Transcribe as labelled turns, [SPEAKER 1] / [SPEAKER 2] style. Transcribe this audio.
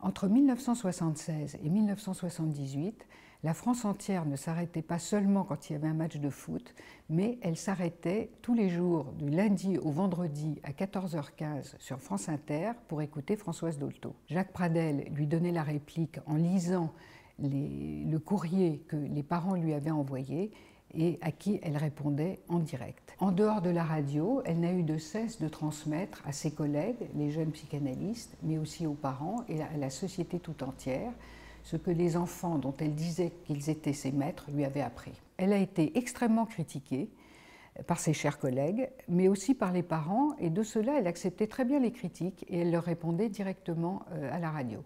[SPEAKER 1] Entre 1976 et 1978, la France entière ne s'arrêtait pas seulement quand il y avait un match de foot, mais elle s'arrêtait tous les jours, du lundi au vendredi à 14h15 sur France Inter pour écouter Françoise Dolto. Jacques Pradel lui donnait la réplique en lisant le courrier que les parents lui avaient envoyé et à qui elle répondait en direct. En dehors de la radio, elle n'a eu de cesse de transmettre à ses collègues, les jeunes psychanalystes, mais aussi aux parents et à la société tout entière, ce que les enfants dont elle disait qu'ils étaient ses maîtres lui avaient appris. Elle a été extrêmement critiquée par ses chers collègues, mais aussi par les parents, et de cela, elle acceptait très bien les critiques et elle leur répondait directement euh, à la radio.